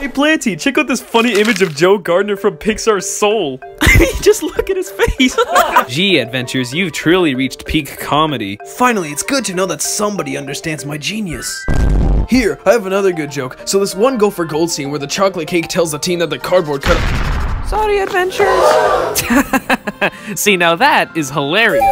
Hey Planty, check out this funny image of Joe Gardner from Pixar's Soul. Just look at his face. Gee, Adventures, you've truly reached peak comedy. Finally, it's good to know that somebody understands my genius. Here, I have another good joke. So this one go for gold scene where the chocolate cake tells the team that the cardboard cut. Sorry, Adventures. See, now that is hilarious.